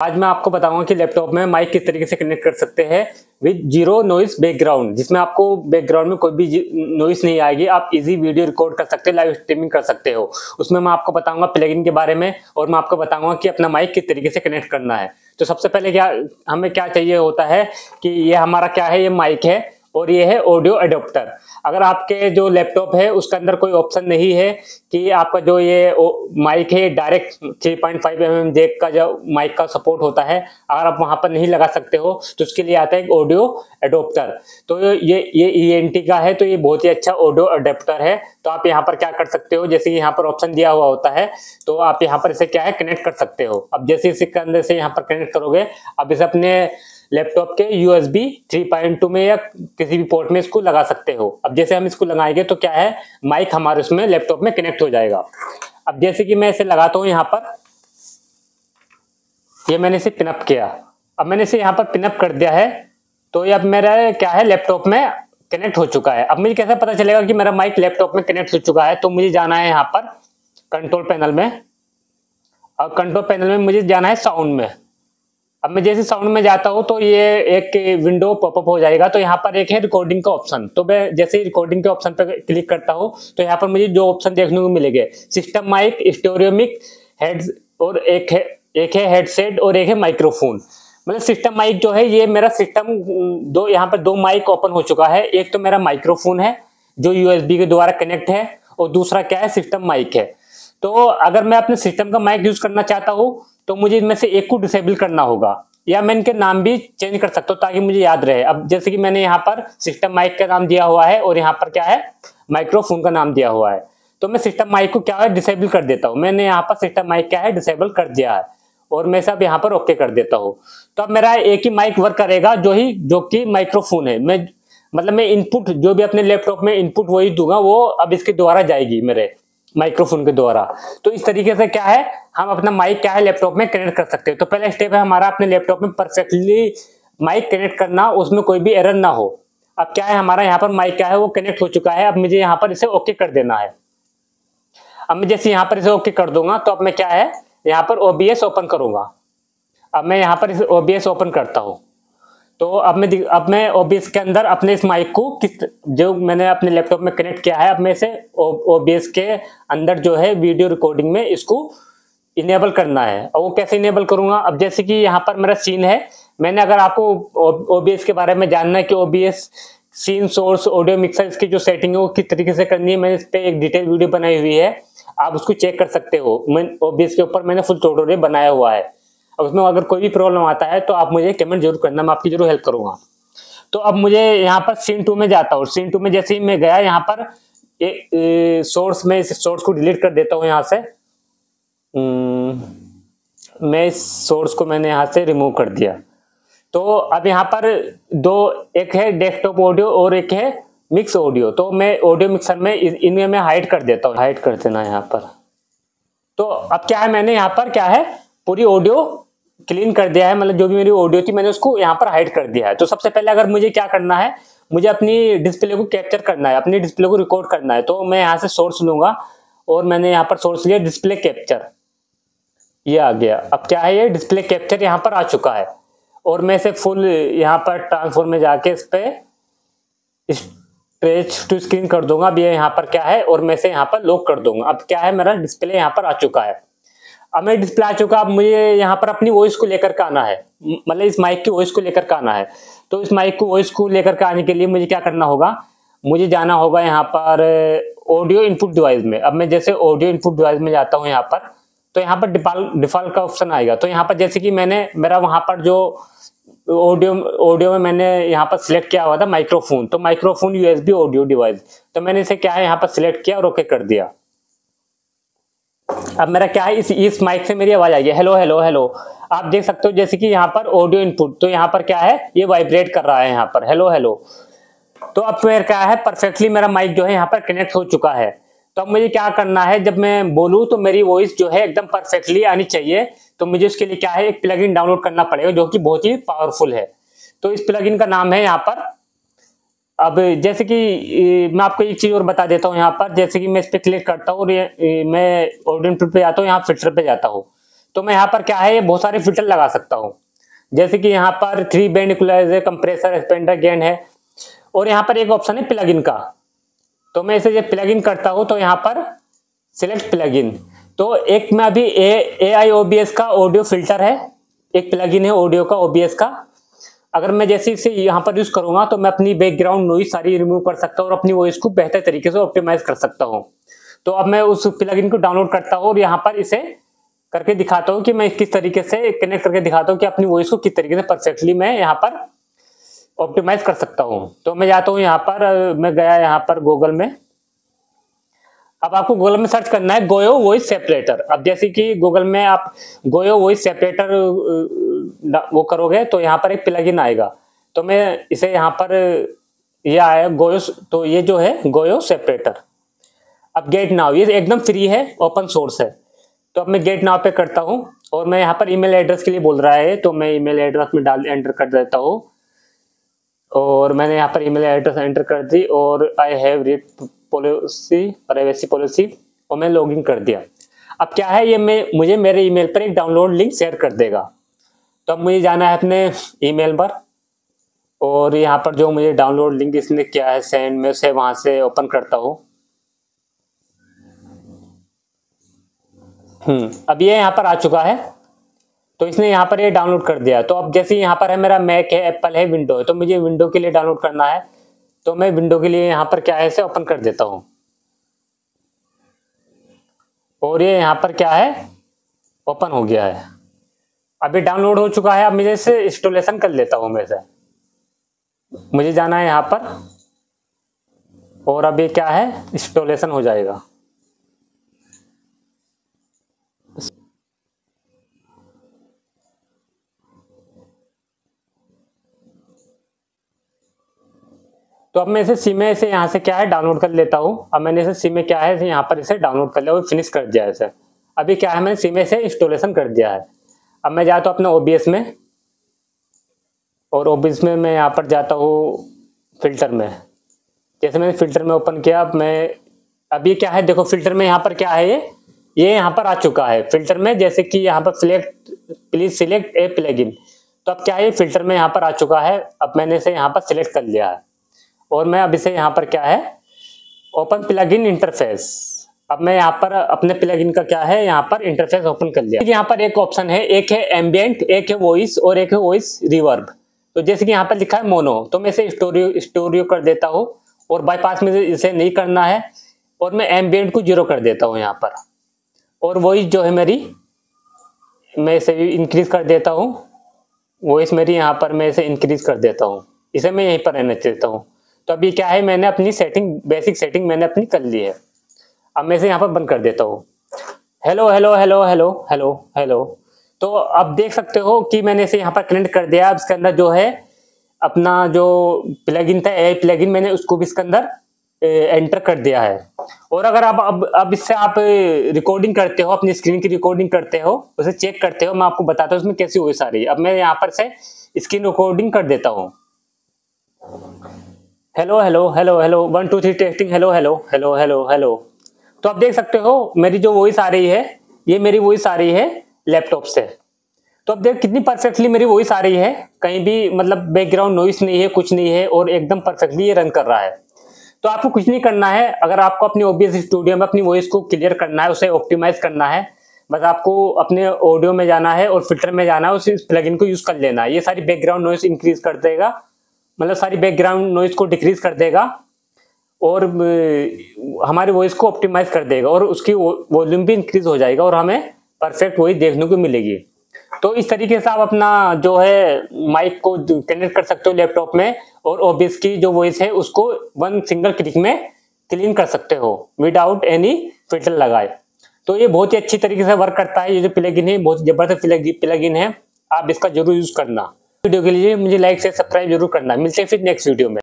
आज मैं आपको बताऊँगा कि लैपटॉप में माइक किस तरीके से कनेक्ट कर सकते हैं विद ज़ीरो नॉइस बैकग्राउंड जिसमें आपको बैकग्राउंड में कोई भी नॉइस नहीं आएगी। आप इजी वीडियो रिकॉर्ड कर सकते हैं लाइव स्ट्रीमिंग कर सकते हो। उसमें मैं आपको बताऊँगा प्लगइन के बारे में और मैं आपको बताऊँगा कि अपना माइक किस तरीके से कनेक्ट करना है। तो सबसे पहले क्या, हमें क्या चाहिए होता है कि ये हमारा क्या है, ये माइक है। और ये है ऑडियो अडोप्टर अगर आपके जो लैपटॉप है, उसके अंदर कोई ऑप्शन नहीं है कि आपका जो ये माइक है डायरेक्ट 3.5 पॉइंट mm जेक का जो माइक का सपोर्ट होता है, अगर आप वहाँ पर नहीं लगा सकते हो तो उसके लिए आता है एक ऑडियो अडोप्टर तो ये ये ई e का है तो ये बहुत ही अच्छा ऑडियो अडोप्टर है। तो आप यहाँ पर क्या कर सकते हो, जैसे यहाँ पर ऑप्शन दिया हुआ होता है तो आप यहाँ पर इसे क्या है कनेक्ट कर सकते हो। अब जैसे इसके अंदर से यहाँ पर कनेक्ट करोगे, अब इसे अपने लैपटॉप के यूएसबी 3.2 में या किसी भी पोर्ट में इसको लगा सकते हो। अब जैसे हम इसको लगाएँगे तो क्या है? माइक हमारे उसमें लैपटॉप में कनेक्ट हो जाएगा। अब जैसे कि मैं इसे लगाता हूँ यहाँ पर, ये मैंने इसे पिनअप किया। अब मैंने इसे यहाँ पर पिनअप कर दिया है तो ये अब मेरा क्या है? लैपटॉप में कनेक्ट हो चुका है। अब मुझे कैसे पता चलेगा कि मेरा माइक लैपटॉप में कनेक्ट हो चुका है? तो मुझे जाना है यहाँ पर कंट्रोल पैनल में। और कंट्रोल पैनल में मुझे जाना है साउंड में। अब मैं जैसे साउंड में जाता हूँ तो ये एक विंडो पॉपअप हो जाएगा। तो यहाँ पर एक है रिकॉर्डिंग का ऑप्शन तो मैं जैसे रिकॉर्डिंग के ऑप्शन पर क्लिक करता हूँ तो यहाँ पर मुझे जो ऑप्शन देखने को मिलेंगे। सिस्टम माइक स्टोरियोमिक हेड और एक है एक है हेडसेट और एक है माइक्रोफोन मतलब सिस्टम माइक जो है, ये मेरा सिस्टम दो, यहाँ पर दो माइक ओपन हो चुका है। एक तो मेरा माइक्रोफोन है, जो यूएसबी के द्वारा कनेक्ट है, और दूसरा क्या है सिस्टम माइक है। तो अगर मैं अपने सिस्टम का माइक यूज़ करना चाहता हूँ तो मुझे इनमें से एक को डिसेबल करना होगा। या मैं इनके नाम भी चेंज कर सकता हूँ ताकि मुझे याद रहे। अब जैसे कि मैंने यहाँ पर सिस्टम माइक का नाम दिया हुआ है और यहाँ पर क्या है? माइक्रोफोन का नाम दिया हुआ है। तो मैं सिस्टम माइक को क्या है? डिसेबल कर देता हूँ। मैंने यहाँ पर सिस्टम माइक क्या है? डिसेबल कर दिया है। और मैं सब यहाँ पर ओके कर देता हूँ। तो अब मेरा एक ही माइक वर्क करेगा जो ही, जो कि माइक्रोफोन है। मैं मतलब मैं इनपुट जो भी अपने लैपटॉप में इनपुट वही दूँगा, वो अब इसके द्वारा जाएगी मेरे। माइक्रोफोन के द्वारा। तो इस तरीके से क्या है, हम अपना माइक क्या है लैपटॉप में कनेक्ट कर सकते हैं। तो पहला स्टेप है हमारा अपने लैपटॉप में परफेक्टली माइक कनेक्ट करना, उसमें कोई भी एरर ना हो। अब क्या है, हमारा यहाँ पर माइक क्या है, वो कनेक्ट हो चुका है। अब मुझे यहाँ पर इसे ओके कर देना है। अब मैं जैसे यहाँ पर इसे ओके कर दूँगा तो अब मैं क्या है, यहाँ पर ओबीएस ओपन करूँगा। अब मैं यहाँ पर इसे ओबीएस ओपन करता हूँ। तो अब मैं अब मैं ओबीएस के अंदर अपने इस माइक को किस, जो मैंने अपने लैपटॉप में कनेक्ट किया है, अब मैं इसे ओबीएस के अंदर जो है वीडियो रिकॉर्डिंग में इसको इनेबल करना है। और वो कैसे इनेबल करूँगा? अब जैसे कि यहाँ पर मेरा सीन है, मैंने अगर आपको ओबीएस के बारे में जानना है कि OBS scene source audio mixer इसकी जो सेटिंग है वो किस तरीके से करनी है, मैंने इस पर एक डिटेल वीडियो बनाई हुई है, आप उसको चेक कर सकते हो। मैं ओबीएस के ऊपर मैंने फुल ट्यूटोरियल बनाया हुआ है। उसमें अगर कोई भी प्रॉब्लम आता है तो आप मुझे कमेंट ज़रूर करना मैं आपकी ज़रूर हेल्प करूँगा। तो अब मुझे यहाँ पर सीन टू में जाता हूँ। सीन टू में जैसे ही मैं गया यहाँ पर सोर्स में इस सोर्स को डिलीट कर देता हूँ यहाँ से। हम्म, मैं इस सोर्स को मैंने यहाँ से रिमूव कर दिया। तो अब यहाँ पर दो एक है डेस्कटॉप ऑडियो और एक है मिक्स ऑडियो तो मैं ऑडियो मिक्सर में इनमें मैं हाइड कर देता हूँ। हाइड कर देना यहाँ पर। तो अब क्या है मैंने यहाँ पर क्या है? पूरी ऑडियो क्लीन कर दिया है मतलब जो भी मेरी ऑडियो थी, मैंने उसको यहाँ पर हाइड कर दिया है। तो सबसे पहले अगर मुझे क्या करना है, मुझे अपनी डिस्प्ले को कैप्चर करना है, अपनी डिस्प्ले को रिकॉर्ड करना है तो मैं यहाँ से सोर्स लूँगा और मैंने यहाँ पर सोर्स लिया डिस्प्ले कैप्चर ये आ गया। अब क्या है ये? डिस्प्ले कैप्चर यहाँ पर आ चुका है। और मैं इसे फुल यहाँ पर ट्रांसफॉर्म में जाके इस पे स्ट्रेच टू स्क्रीन कर दूँगा। अब ये यहाँ पर क्या है? और मैं इसे यहाँ पर लॉक कर दूँगा। अब क्या है? मेरा डिस्प्ले यहाँ पर आ चुका है। अब मैं डिस्प्ले आ चुका, अब मुझे यहाँ पर अपनी वॉइस को लेकर के आना है। मतलब इस माइक की वॉइस को लेकर के आना है। तो इस माइक को वॉइस को लेकर के आने के लिए मुझे क्या करना होगा? मुझे जाना होगा यहाँ पर ऑडियो इनपुट डिवाइस में। अब मैं जैसे ऑडियो इनपुट डिवाइस में जाता हूँ यहाँ पर तो यहाँ पर डिफ़ॉल्ट डिफ़ॉल्ट का ऑप्शन आएगा। तो यहाँ पर जैसे कि मैंने, मेरा वहाँ पर जो ऑडियो ऑडियो में मैंने यहाँ पर सिलेक्ट किया हुआ था माइक्रोफोन तो माइक्रोफोन यूएसबी ऑडियो डिवाइस तो मैंने इसे क्या है, यहाँ पर सिलेक्ट किया और ओके कर दिया। अब मेरा क्या है, इस इस माइक से मेरी आवाज़ आई है। हेलो हेलो हेलो आप देख सकते हो जैसे कि यहाँ पर ऑडियो इनपुट तो यहाँ पर क्या है, ये वाइब्रेट कर रहा है यहाँ पर। हेलो हेलो तो अब मेरा क्या है परफेक्टली मेरा माइक जो है यहाँ पर कनेक्ट हो चुका है। तो अब मुझे क्या करना है, जब मैं बोलूँ तो मेरी वॉइस जो है एकदम परफेक्टली आनी चाहिए। तो मुझे उसके लिए क्या है, एक प्लगइन डाउनलोड करना पड़ेगा, जो कि बहुत ही पावरफुल है। तो इस प्लगइन का नाम है यहाँ पर अब जैसे कि मैं आपको एक चीज़ और बता देता हूँ यहाँ पर। जैसे कि मैं इस पर क्लिक करता हूँ मैं ऑडियन पे जाता हूँ, यहाँ फ़िल्टर पे जाता हूँ। तो मैं यहाँ पर क्या है, ये बहुत सारे फ़िल्टर लगा सकता हूँ। जैसे कि यहाँ पर three band equaliser compressor expander gain है। और यहाँ पर एक ऑप्शन है प्लग का। तो मैं इसे जब प्लग करता हूँ तो यहाँ पर सिलेक्ट प्लग तो एक में अभी A I O B S का ऑडियो फ़िल्टर है। एक प्लग है ऑडियो का ओबीएस का। अगर मैं जैसे इसे यहाँ पर यूज़ करूँगा तो मैं अपनी बैकग्राउंड नॉइज़ सारी रिमूव कर सकता हूँ और अपनी वॉइस को बेहतर तरीके से ऑप्टिमाइज कर सकता हूँ। तो अब मैं उस प्लगइन को डाउनलोड करता हूँ और यहाँ पर इसे करके दिखाता हूँ कि मैं किस तरीके से कनेक्ट करके दिखाता हूँ कि अपनी वॉइस को किस तरीके से परफेक्टली मैं यहाँ पर ऑप्टिमाइज कर सकता हूँ। तो मैं जाता हूँ यहाँ पर, मैं गया यहाँ पर गूगल में। अब आपको गूगल में सर्च करना है गोयो वॉइस सेपरेटर अब जैसे कि गूगल में आप गोयो वॉइस सेपरेटर वो करोगे तो यहाँ पर एक प्लगइन आएगा। तो मैं इसे यहाँ पर, ये आया गोयो तो ये जो है गोयो सेपरेटर अब गेट नाव ये एकदम फ्री है ओपन सोर्स है। तो अब मैं गेट नाव पे करता हूँ, और मैं यहाँ पर ईमेल एड्रेस के लिए बोल रहा है तो मैं ईमेल एड्रेस में डाल एंटर कर देता हूँ। और मैंने यहाँ पर ईमेल एड्रेस एंटर कर दी, और I have read policy privacy policy और मैं लॉगिन कर दिया। अब क्या है, ये मैं, मुझे मेरे ईमेल पर एक डाउनलोड लिंक शेयर कर देगा। तो अब मुझे जाना है अपने ईमेल पर और यहाँ पर जो मुझे डाउनलोड लिंक इसने किया है सेंड में से वहाँ से ओपन करता हूँ। हम्म अब ये यहाँ पर आ चुका है। तो इसने यहाँ पर ये डाउनलोड कर दिया। तो अब जैसे यहाँ पर है, मेरा मैक है एप्पल है विंडो है तो मुझे विंडो के लिए डाउनलोड करना है। तो मैं विंडो के लिए यहाँ पर क्या है, इसे ओपन कर देता हूँ। और ये यहाँ पर क्या है, ओपन हो गया है। अभी डाउनलोड हो चुका है, अब मुझे इसे इंस्टॉलेशन कर लेता हूँ मैं इसे। मुझे जाना है यहाँ पर, और अभी क्या है इंस्टॉलेशन हो जाएगा। तो अब मैं इसे सीमे से यहाँ से क्या है डाउनलोड कर लेता हूँ। अब मैंने इसे सीमे क्या है यहाँ पर इसे डाउनलोड कर लिया और फिनिश कर दिया है इसे। अभी क्या है, मैंने सीमे से इंस्टॉलेशन कर दिया है। अब मैं जाता हूँ अपने ओबीएस में और ओबीएस में मैं यहाँ पर जाता हूँ फ़िल्टर में। जैसे मैंने फ़िल्टर में ओपन किया, अब मैं, अब ये क्या है? देखो, फ़िल्टर में यहाँ पर क्या है ये? ये यहाँ पर आ चुका है फ़िल्टर में, जैसे कि यहाँ पर select please select a plugin तो अब क्या है? फ़िल्टर में यहाँ पर आ चुका है। अब मैंने इसे यहाँ पर सिलेक्ट कर लिया है। और मैं अब इसे यहाँ पर क्या है? ओपन प्लग इंटरफेस अब मैं यहाँ पर अपने प्लग का क्या है? यहाँ पर इंटरफेस ओपन कर लिया। यहाँ पर एक ऑप्शन है, एक है एम्बियंट एक है वॉइस और एक है वॉइस रिवर्ब तो जैसे कि यहाँ पर लिखा है मोनो तो मैं इसे स्टोरियो स्टोरियो कर देता हूँ और बाईपास में इसे नहीं करना है और मैं एम्बियंट को ज़ीरो कर देता हूँ यहाँ पर। और वॉइस जो है मेरी, मैं इसे इंक्रीज कर देता हूँ। वॉइस मेरी यहाँ पर मैं इसे इंक्रीज कर देता हूँ। इसे मैं यहीं पर रहना चाहता हूँ। तो अभी क्या है? मैंने अपनी सेटिंग बेसिक सेटिंग मैंने अपनी कर ली है। अब मैं इसे यहाँ पर बंद कर देता हूँ। Hello hello hello hello hello hello तो अब देख सकते हो कि मैंने इसे यहाँ पर कनेक्ट कर दिया। अब इसके अंदर जो है, अपना जो प्लगइन था ए प्लगइन मैंने उसको भी इसके अंदर एंटर कर दिया है। और अगर आप अब अब इससे आप रिकॉर्डिंग करते हो, अपनी स्क्रीन की रिकॉर्डिंग करते हो, उसे चेक करते हो, मैं आपको बताता हूँ उसमें कैसी हुई सारी। अब मैं यहाँ पर से स्क्रीन रिकॉर्डिंग कर देता हूँ। Hello hello hello hello one two three testing hello hello hello hello hello तो आप देख सकते हो, मेरी जो वॉइस आ रही है, ये मेरी वॉइस आ रही है लैपटॉप से। तो अब देख कितनी परफेक्टली मेरी वॉइस आ रही है। कहीं भी मतलब बैकग्राउंड नॉइस नहीं है, कुछ नहीं है और एकदम परफेक्टली ये रन कर रहा है। तो आपको कुछ नहीं करना है। अगर आपको अपनी ओबीएस स्टूडियो में अपनी वॉइस को क्लियर करना है, उसे ऑप्टिमाइज करना है, बस आपको अपने ऑडियो में जाना है और फ़िल्टर में जाना है, उस प्लगइन को यूज़ कर लेना है। ये सारी बैकग्राउंड नॉइस इंक्रीज कर देगा। मतलब सारी बैकग्राउंड नॉइस को डिक्रीज कर देगा। और हमारे वॉइस को ऑप्टिमाइज कर देगा और उसकी वॉल्यूम भी इंक्रीज हो जाएगा और हमें परफेक्ट वॉइस देखने को मिलेगी। तो इस तरीके से आप अपना जो है माइक को कनेक्ट कर सकते हो लैपटॉप में और ओबियस की जो वॉइस है उसको वन सिंगल क्लिक में क्लीन कर सकते हो विदाउट एनी फ़िल्टर लगाए। तो ये बहुत ही अच्छी तरीके से वर्क करता है, ये जो प्लगइन है, बहुत ज़बरदस्त प्लगइन है, आप इसका ज़रूर यूज़ करना। वीडियो के लिए मुझे लाइक से सब्सक्राइब ज़रूर करना। मिलते हैं फिर नेक्स्ट वीडियो में।